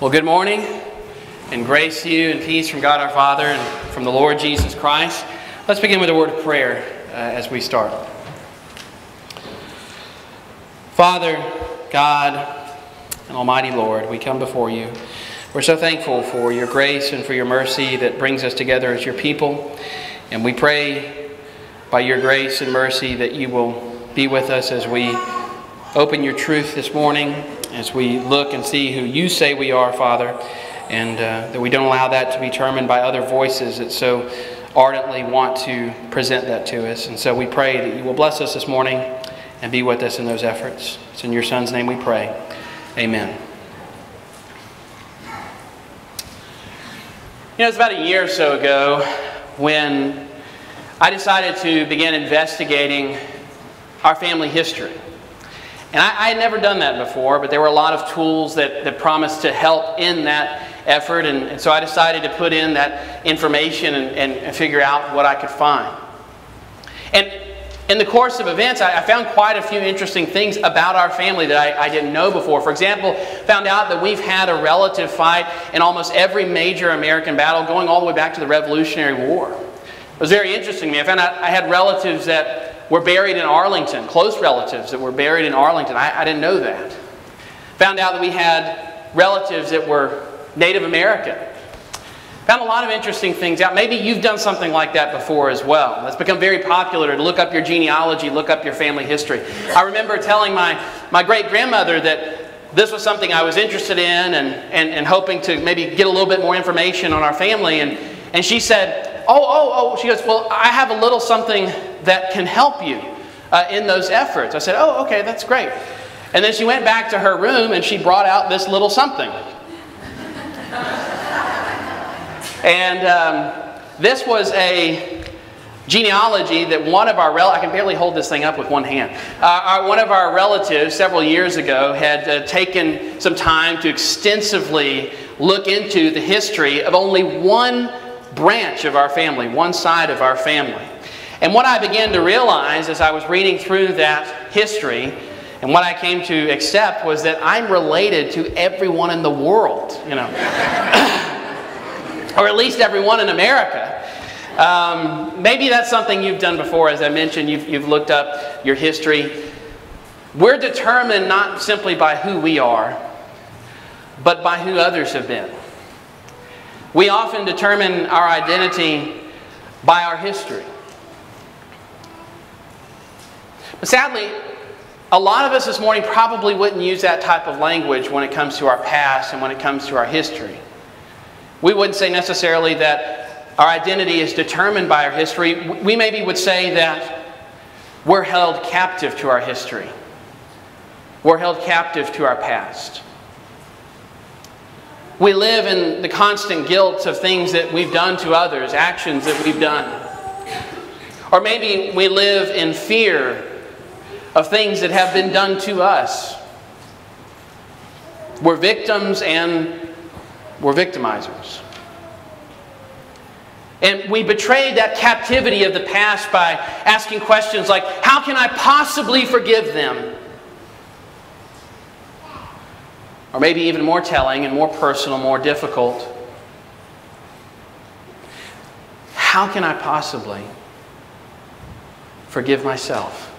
Well, good morning, and grace to you and peace from God our Father and from the Lord Jesus Christ. Let's begin with a word of prayer uh, as we start. Father, God, and Almighty Lord, we come before you. We're so thankful for your grace and for your mercy that brings us together as your people. And we pray by your grace and mercy that you will be with us as we open your truth this morning, as we look and see who you say we are, Father, and uh, that we don't allow that to be determined by other voices that so ardently want to present that to us. And so we pray that you will bless us this morning and be with us in those efforts. It's in your Son's name we pray. Amen. You know, it's about a year or so ago when I decided to begin investigating our family history. And I, I, had never done that before, but there were a lot of tools that, that promised to help in that effort. And, and so I decided to put in that information and, and, and, figure out what I could find. And in the course of events, I, I found quite a few interesting things about our family that I, I didn't know before. For example, found out that we've had a relative fight in almost every major American battle going all the way back to the Revolutionary War. It was very interesting to me. I found out I had relatives that were buried in Arlington, close relatives that were buried in Arlington. I, I didn't know that. Found out that we had relatives that were Native American. Found a lot of interesting things out. Maybe you've done something like that before as well. It's become very popular to look up your genealogy, look up your family history. I remember telling my, my great grandmother that this was something I was interested in and, and, and hoping to maybe get a little bit more information on our family. And, and she said, Oh, oh, oh. She goes, Well, I have a little something that can help you uh, in those efforts. I said, Oh, okay, that's great. And then she went back to her room and she brought out this little something. and um, this was a genealogy that one of our rel- I can barely hold this thing up with one hand. Uh, our, one of our relatives several years ago had uh, taken some time to extensively look into the history of only one branch of our family, one side of our family. And what I began to realize as I was reading through that history, and what I came to accept was that I'm related to everyone in the world, you know, or at least everyone in America. Um, maybe that's something you've done before. As I mentioned, you've, you've looked up your history. We're determined not simply by who we are, but by who others have been. We often determine our identity by our history. Sadly, a lot of us this morning probably wouldn't use that type of language when it comes to our past and when it comes to our history. We wouldn't say necessarily that our identity is determined by our history. We maybe would say that we're held captive to our history. We're held captive to our past. We live in the constant guilt of things that we've done to others, actions that we've done. Or maybe we live in fear of things that have been done to us. We're victims and we're victimizers. And we betrayed that captivity of the past by asking questions like, How can I possibly forgive them? Or maybe even more telling and more personal, more difficult. How can I possibly forgive myself?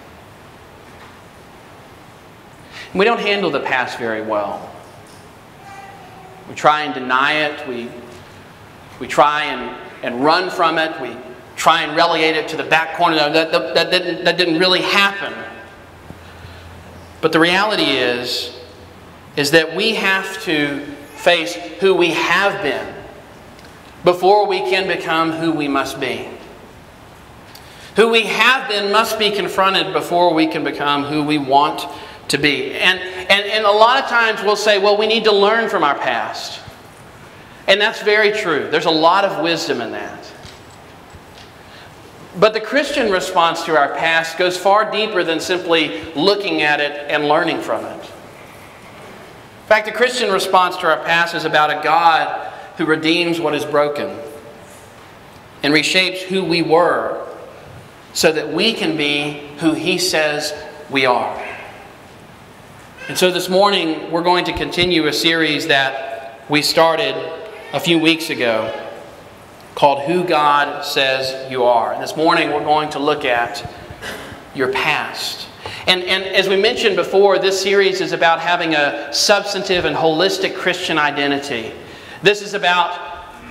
We don't handle the past very well. We try and deny it. We, we try and, and run from it. We try and relegate it to the back corner. That, that, that, didn't, that didn't really happen. But the reality is, is that we have to face who we have been before we can become who we must be. Who we have been must be confronted before we can become who we want to be. And, and, and a lot of times we'll say, well, we need to learn from our past. And that's very true. There's a lot of wisdom in that. But the Christian response to our past goes far deeper than simply looking at it and learning from it. In fact, the Christian response to our past is about a God who redeems what is broken and reshapes who we were so that we can be who He says we are. And so this morning, we're going to continue a series that we started a few weeks ago called Who God Says You Are. And this morning we're going to look at your past. And, and as we mentioned before, this series is about having a substantive and holistic Christian identity. This is about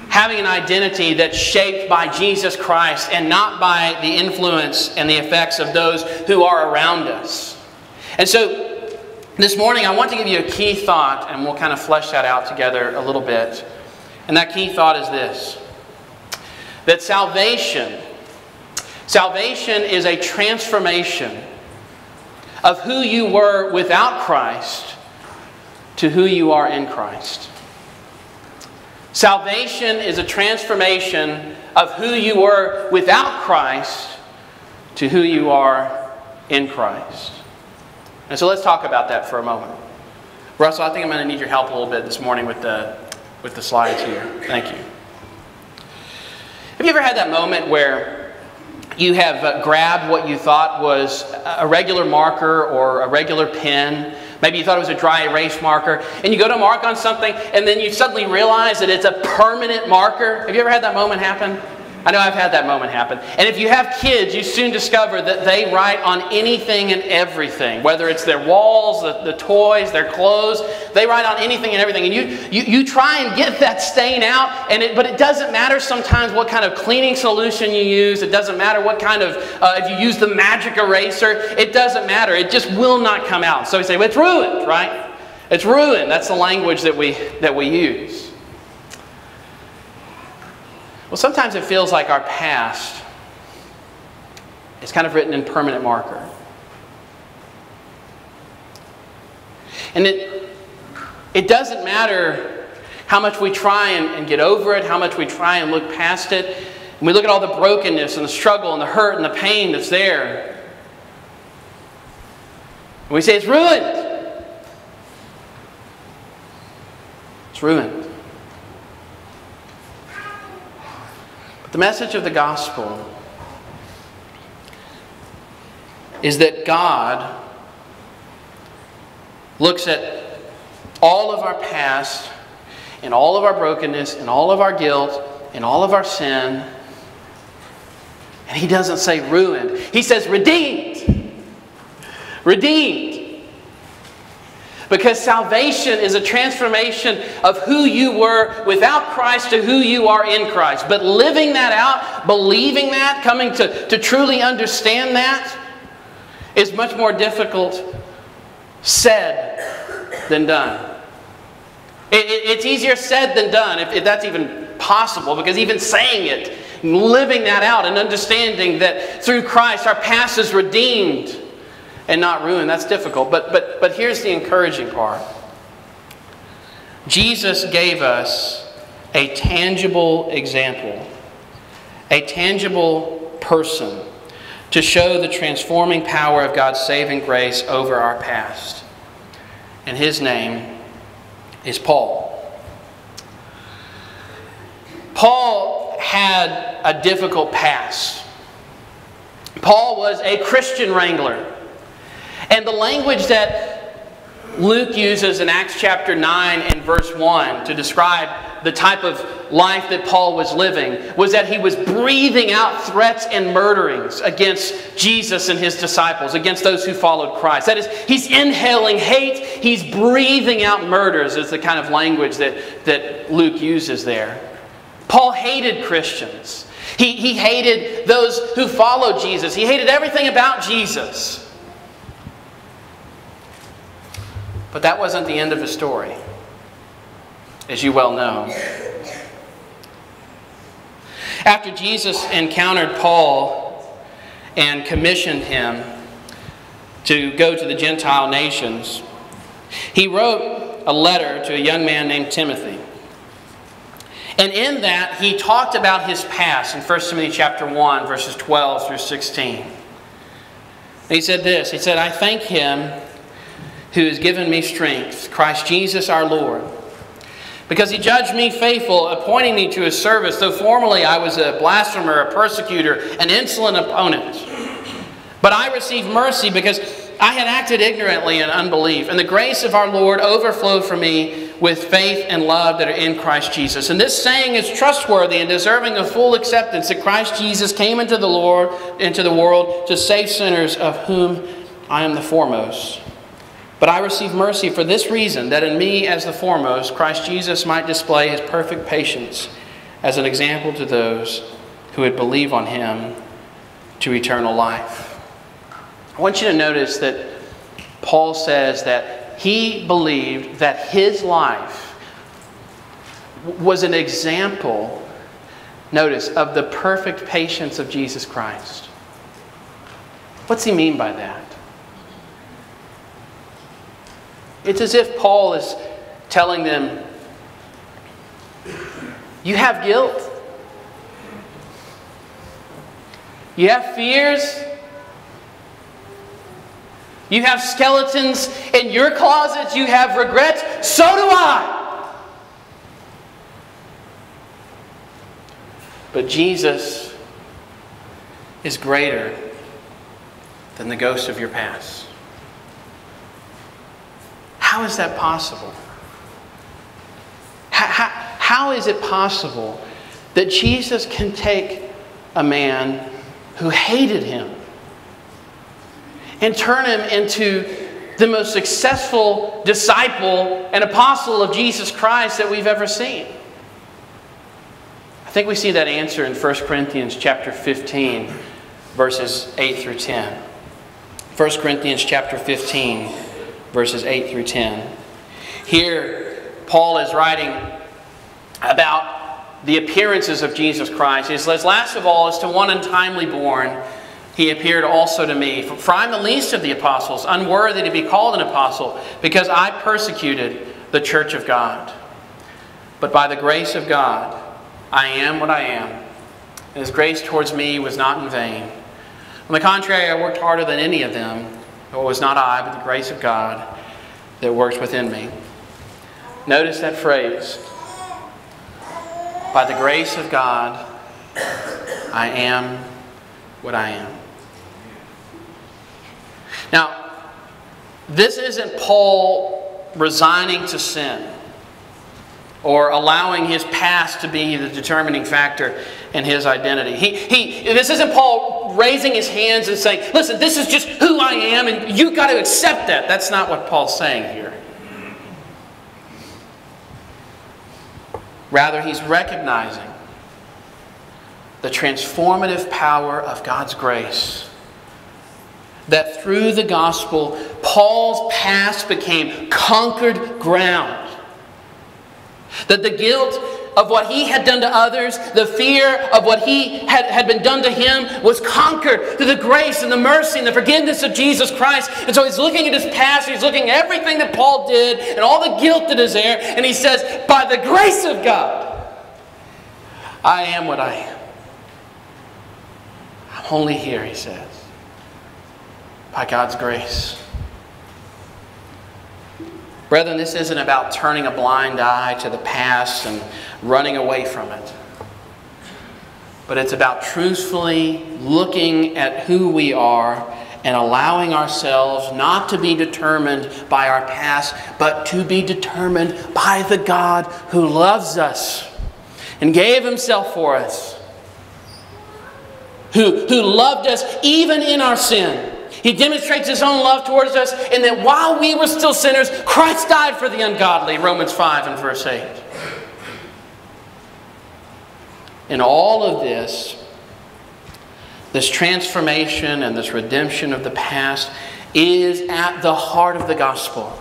having an identity that's shaped by Jesus Christ and not by the influence and the effects of those who are around us. And so this morning, I want to give you a key thought, and we'll kind of flesh that out together a little bit. And that key thought is this that salvation, salvation is a transformation of who you were without Christ to who you are in Christ. Salvation is a transformation of who you were without Christ to who you are in Christ. And so let's talk about that for a moment. Russell, I think I'm going to need your help a little bit this morning with the, with the slides here. Thank you. Have you ever had that moment where you have uh, grabbed what you thought was a regular marker or a regular pen. Maybe you thought it was a dry erase marker, and you go to mark on something, and then you suddenly realize that it's a permanent marker. Have you ever had that moment happen? I know I've had that moment happen. And if you have kids, you soon discover that they write on anything and everything, whether it's their walls, the, the toys, their clothes, they write on anything and everything. And you, you, you try and get that stain out, and it, but it doesn't matter sometimes what kind of cleaning solution you use. It doesn't matter what kind of, uh, if you use the magic eraser, it doesn't matter. It just will not come out. So we say, well, it's ruined, right? It's ruined. That's the language that we, that we use. Well, sometimes it feels like our past is kind of written in permanent marker. And it, it doesn't matter how much we try and, and get over it, how much we try and look past it. We look at all the brokenness and the struggle and the hurt and the pain that's there. And we say it's ruined. It's ruined. The message of the gospel is that God looks at all of our past and all of our brokenness and all of our guilt and all of our sin. And He doesn't say ruined, He says redeemed. Redeemed. Because salvation is a transformation of who you were without Christ to who you are in Christ. But living that out, believing that, coming to, to truly understand that, is much more difficult said than done. It, it, it's easier said than done, if, if that's even possible, because even saying it, living that out, and understanding that through Christ our past is redeemed and not ruin. That's difficult. But, but, but here's the encouraging part Jesus gave us a tangible example, a tangible person to show the transforming power of God's saving grace over our past. And his name is Paul. Paul had a difficult past. Paul was a Christian wrangler. And the language that Luke uses in Acts chapter 9 and verse 1 to describe the type of life that Paul was living was that he was breathing out threats and murderings against Jesus and his disciples, against those who followed Christ. That is, he's inhaling hate, he's breathing out murders, is the kind of language that, that Luke uses there. Paul hated Christians. He, he hated those who followed Jesus. He hated everything about Jesus. But that wasn't the end of the story, as you well know. After Jesus encountered Paul and commissioned him to go to the Gentile nations, he wrote a letter to a young man named Timothy. And in that, he talked about his past in 1 Timothy chapter 1, verses 12 through 16. And he said this He said, I thank him who has given me strength, Christ Jesus our Lord. Because he judged me faithful, appointing me to his service, though formerly I was a blasphemer, a persecutor, an insolent opponent. But I received mercy because I had acted ignorantly in unbelief, and the grace of our Lord overflowed for me with faith and love that are in Christ Jesus. And this saying is trustworthy and deserving of full acceptance that Christ Jesus came into the Lord into the world to save sinners of whom I am the foremost. But I receive mercy for this reason that in me as the foremost Christ Jesus might display his perfect patience as an example to those who would believe on him to eternal life. I want you to notice that Paul says that he believed that his life was an example, notice, of the perfect patience of Jesus Christ. What's he mean by that? It's as if Paul is telling them, You have guilt. You have fears. You have skeletons in your closets. You have regrets. So do I. But Jesus is greater than the ghost of your past. How is that possible? How, how, how is it possible that Jesus can take a man who hated him and turn him into the most successful disciple and apostle of Jesus Christ that we've ever seen. I think we see that answer in 1 Corinthians chapter 15 verses 8 through 10. 1 Corinthians chapter 15 verses 8 through 10. Here Paul is writing about the appearances of Jesus Christ. He says, Last of all, as to one untimely born, he appeared also to me. For I'm the least of the apostles, unworthy to be called an apostle, because I persecuted the church of God. But by the grace of God, I am what I am. And his grace towards me was not in vain. On the contrary, I worked harder than any of them. It was not I, but the grace of God that works within me. Notice that phrase. By the grace of God, I am what I am. Now, this isn't Paul resigning to sin or allowing his past to be the determining factor in his identity. He, he, this isn't Paul raising his hands and saying, listen, this is just who I am and you've got to accept that. That's not what Paul's saying here. Rather, he's recognizing the transformative power of God's grace. That through the gospel, Paul's past became conquered ground. That the guilt of what he had done to others, the fear of what he had, had been done to him, was conquered through the grace and the mercy and the forgiveness of Jesus Christ. And so he's looking at his past, he's looking at everything that Paul did and all the guilt that is there, and he says, By the grace of God, I am what I am. I'm only here, he says, by God's grace. Brethren, this isn't about turning a blind eye to the past and running away from it. But it's about truthfully looking at who we are and allowing ourselves not to be determined by our past, but to be determined by the God who loves us and gave himself for us who, who loved us even in our sin. He demonstrates his own love towards us, and that while we were still sinners, Christ died for the ungodly. Romans 5 and verse 8. In all of this, this transformation and this redemption of the past is at the heart of the gospel.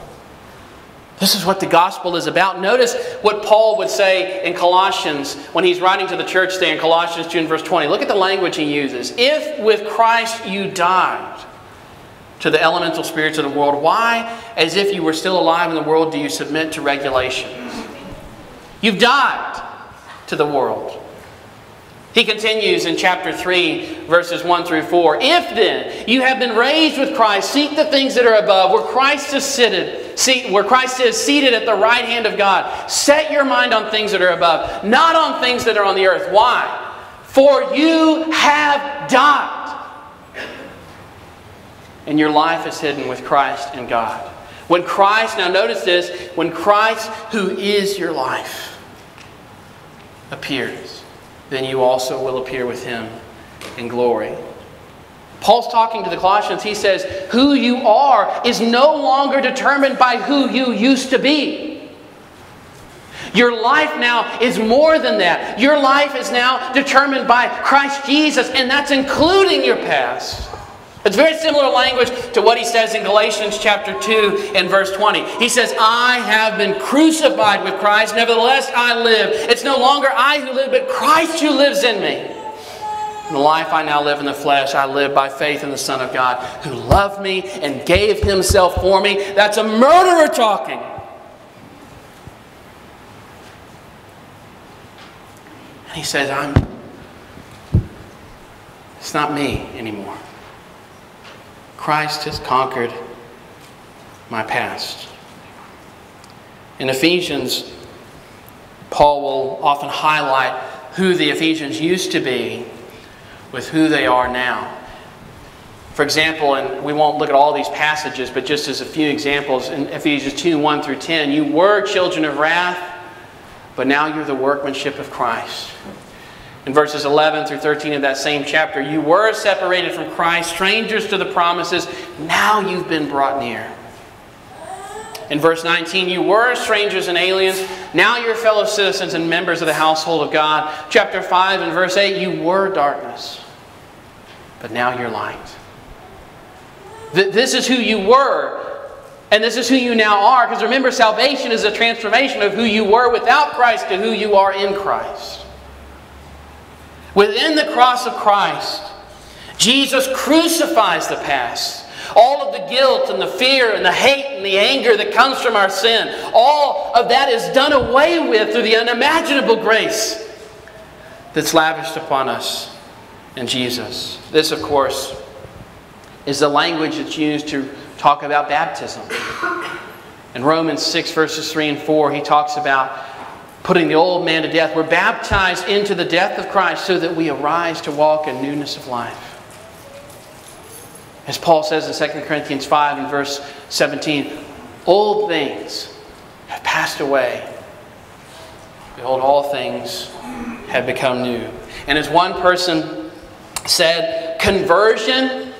This is what the gospel is about. Notice what Paul would say in Colossians when he's writing to the church there in Colossians 2 and verse 20. Look at the language he uses. If with Christ you died to the elemental spirits of the world, why, as if you were still alive in the world, do you submit to regulations? You've died to the world. He continues in chapter 3, verses 1 through 4. If then you have been raised with Christ, seek the things that are above, where Christ is seated, see, where Christ is seated at the right hand of God. Set your mind on things that are above, not on things that are on the earth. Why? For you have died. And your life is hidden with Christ in God. When Christ, now notice this, when Christ, who is your life, appears, then you also will appear with him in glory. Paul's talking to the Colossians. He says, Who you are is no longer determined by who you used to be. Your life now is more than that. Your life is now determined by Christ Jesus, and that's including your past. It's very similar language to what he says in Galatians chapter 2 and verse 20. He says, I have been crucified with Christ, nevertheless I live. It's no longer I who live, but Christ who lives in me. In the life I now live in the flesh, I live by faith in the Son of God who loved me and gave himself for me. That's a murderer talking. And he says, I'm. It's not me anymore. Christ has conquered my past. In Ephesians, Paul will often highlight who the Ephesians used to be with who they are now. For example, and we won't look at all these passages, but just as a few examples, in Ephesians 2 1 through 10, you were children of wrath, but now you're the workmanship of Christ. In verses 11 through 13 of that same chapter, you were separated from Christ, strangers to the promises. Now you've been brought near. In verse 19, you were strangers and aliens. Now you're fellow citizens and members of the household of God. Chapter 5 and verse 8, you were darkness, but now you're light. This is who you were, and this is who you now are. Because remember, salvation is a transformation of who you were without Christ to who you are in Christ. Within the cross of Christ, Jesus crucifies the past. All of the guilt and the fear and the hate and the anger that comes from our sin, all of that is done away with through the unimaginable grace that's lavished upon us in Jesus. This, of course, is the language that's used to talk about baptism. In Romans 6, verses 3 and 4, he talks about putting the old man to death. We're baptized into the death of Christ so that we arise to walk in newness of life. As Paul says in 2 Corinthians 5 and verse 17, old things have passed away. Behold, all things have become new. And as one person said, conversion,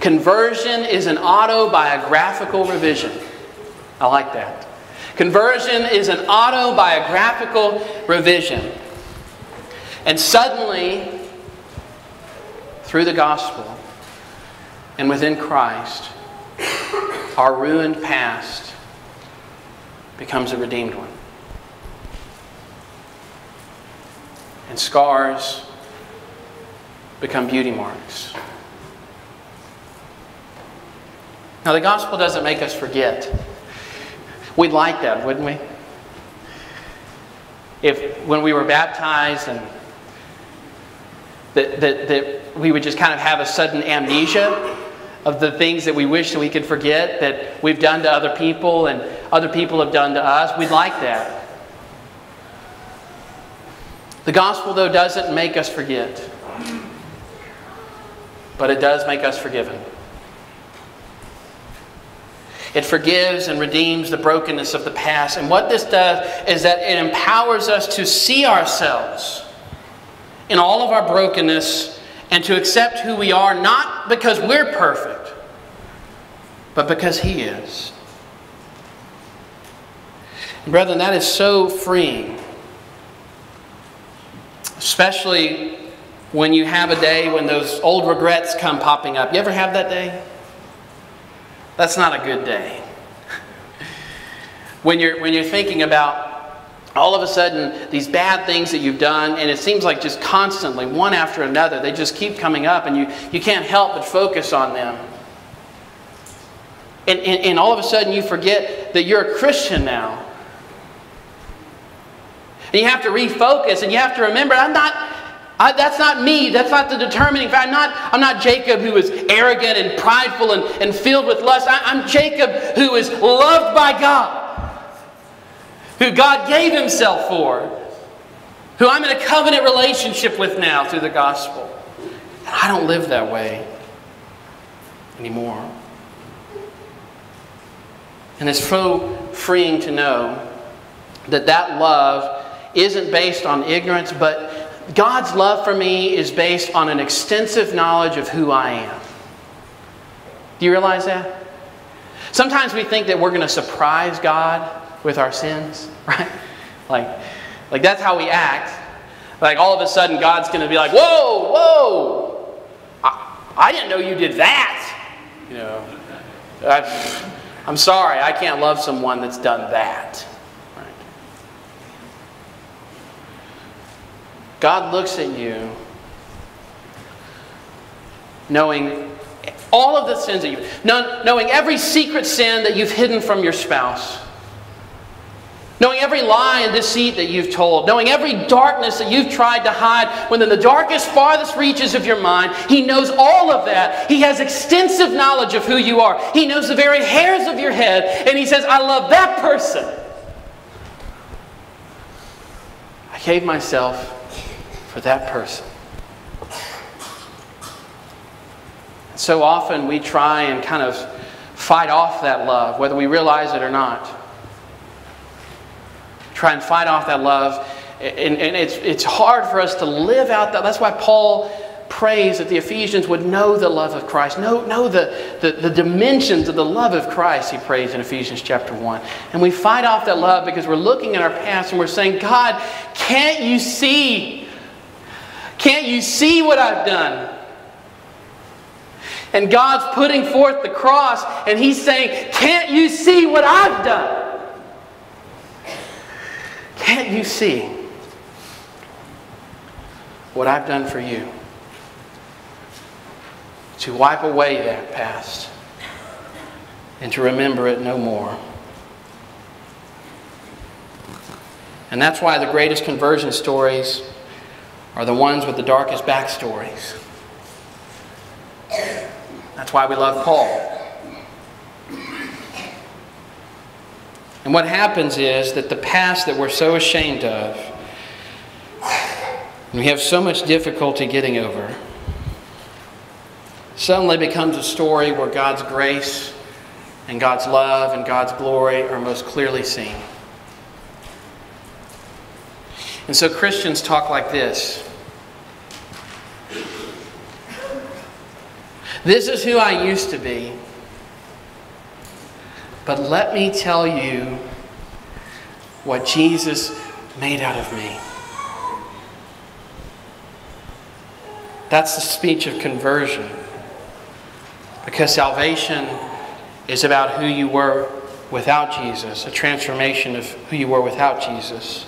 conversion is an autobiographical revision. I like that. Conversion is an autobiographical revision. And suddenly, through the gospel and within Christ, our ruined past becomes a redeemed one. And scars become beauty marks. Now, the gospel doesn't make us forget. We'd like that, wouldn't we? If when we were baptized and that, that, that we would just kind of have a sudden amnesia of the things that we wish that we could forget that we've done to other people and other people have done to us. We'd like that. The gospel, though, doesn't make us forget, but it does make us forgiven. It forgives and redeems the brokenness of the past. And what this does is that it empowers us to see ourselves in all of our brokenness and to accept who we are, not because we're perfect, but because He is. And brethren, that is so freeing. Especially when you have a day when those old regrets come popping up. You ever have that day? That's not a good day. when, you're, when you're thinking about all of a sudden these bad things that you've done, and it seems like just constantly, one after another, they just keep coming up, and you, you can't help but focus on them. And, and, and all of a sudden you forget that you're a Christian now. And you have to refocus, and you have to remember, I'm not, I, that's not me. That's not the determining factor. I'm not, I'm not Jacob who is arrogant and prideful and, and filled with lust. I, I'm Jacob who is loved by God, who God gave himself for, who I'm in a covenant relationship with now through the gospel. And I don't live that way anymore. And it's so freeing to know that that love isn't based on ignorance, but God's love for me is based on an extensive knowledge of who I am. Do you realize that? Sometimes we think that we're going to surprise God with our sins, right? Like, like that's how we act. Like all of a sudden God's going to be like, whoa, whoa, I, I didn't know you did that. You know, I, I'm sorry, I can't love someone that's done that. God looks at you knowing all of the sins that you've knowing every secret sin that you've hidden from your spouse knowing every lie and deceit that you've told, knowing every darkness that you've tried to hide within the darkest, farthest reaches of your mind. He knows all of that. He has extensive knowledge of who you are. He knows the very hairs of your head, and He says, I love that person. I gave myself for that person. So often we try and kind of fight off that love, whether we realize it or not try and fight off that love. And, and it's, it's hard for us to live out that. That's why Paul prays that the Ephesians would know the love of Christ, know, know the, the, the dimensions of the love of Christ, he prays in Ephesians chapter 1. And we fight off that love because we're looking at our past and we're saying, God, can't you see? Can't you see what I've done? And God's putting forth the cross and he's saying, Can't you see what I've done? Can't you see what I've done for you? To wipe away that past and to remember it no more. And that's why the greatest conversion stories are the ones with the darkest backstories. That's why we love Paul. And what happens is that the past that we're so ashamed of, and we have so much difficulty getting over, suddenly becomes a story where God's grace and God's love and God's glory are most clearly seen. And so Christians talk like this. This is who I used to be. But let me tell you what Jesus made out of me. That's the speech of conversion. Because salvation is about who you were without Jesus, a transformation of who you were without Jesus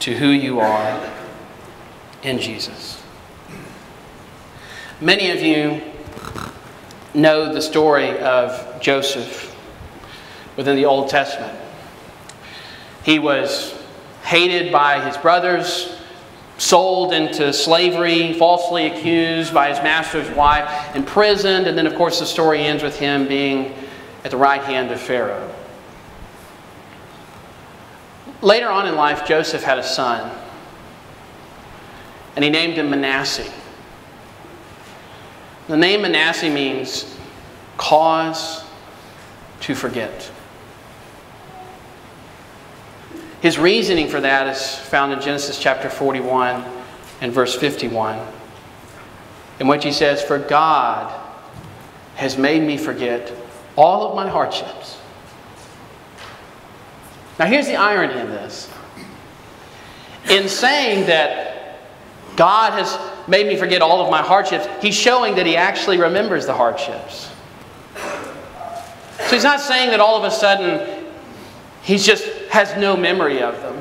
to who you are in Jesus. Many of you know the story of Joseph within the Old Testament. He was hated by his brothers, sold into slavery, falsely accused by his master's wife, imprisoned, and then, of course, the story ends with him being at the right hand of Pharaoh. Later on in life, Joseph had a son, and he named him Manasseh. The name Manasseh means cause to forget. His reasoning for that is found in Genesis chapter 41 and verse 51, in which he says, For God has made me forget all of my hardships. Now, here's the irony in this. In saying that God has made me forget all of my hardships, he's showing that he actually remembers the hardships. So he's not saying that all of a sudden he just has no memory of them.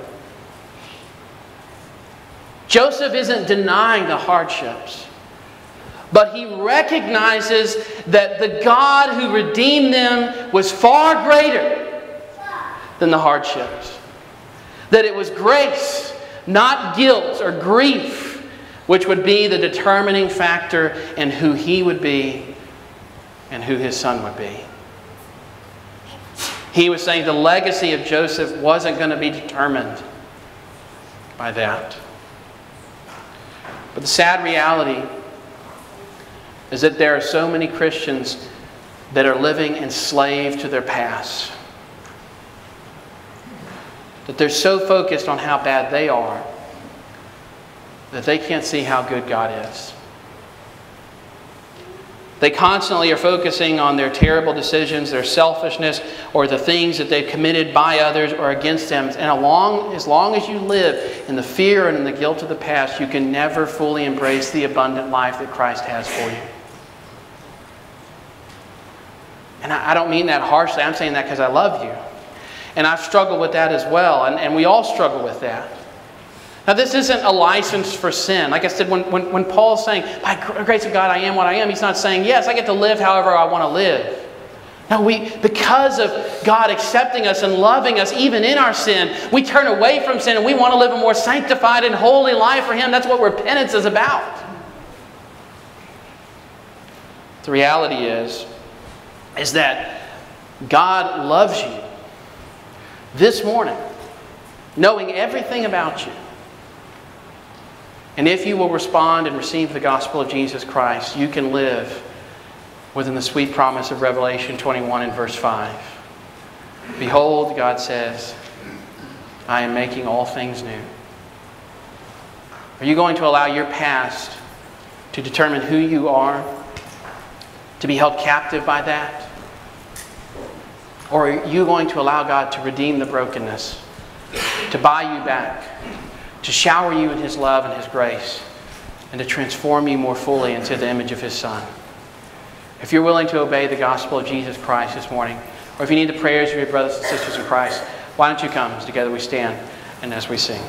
Joseph isn't denying the hardships, but he recognizes that the God who redeemed them was far greater than the hardships. That it was grace, not guilt or grief, which would be the determining factor in who he would be and who his son would be. He was saying the legacy of Joseph wasn't going to be determined by that. But the sad reality is that there are so many Christians that are living enslaved to their past. That they're so focused on how bad they are that they can't see how good God is. They constantly are focusing on their terrible decisions, their selfishness, or the things that they've committed by others or against them. And along, as long as you live in the fear and in the guilt of the past, you can never fully embrace the abundant life that Christ has for you. And I, I don't mean that harshly, I'm saying that because I love you. And I've struggled with that as well, and, and we all struggle with that. Now, this isn't a license for sin. Like I said, when, when, when Paul's saying, by grace of God, I am what I am, he's not saying, yes, I get to live however I want to live. Now, we, because of God accepting us and loving us even in our sin, we turn away from sin and we want to live a more sanctified and holy life for Him. That's what repentance is about. The reality is, is that God loves you this morning, knowing everything about you. And if you will respond and receive the gospel of Jesus Christ, you can live within the sweet promise of Revelation 21 and verse 5. Behold, God says, I am making all things new. Are you going to allow your past to determine who you are? To be held captive by that? Or are you going to allow God to redeem the brokenness, to buy you back, to shower you in His love and His grace, and to transform you more fully into the image of His Son? If you're willing to obey the gospel of Jesus Christ this morning, or if you need the prayers of your brothers and sisters in Christ, why don't you come as together we stand and as we sing?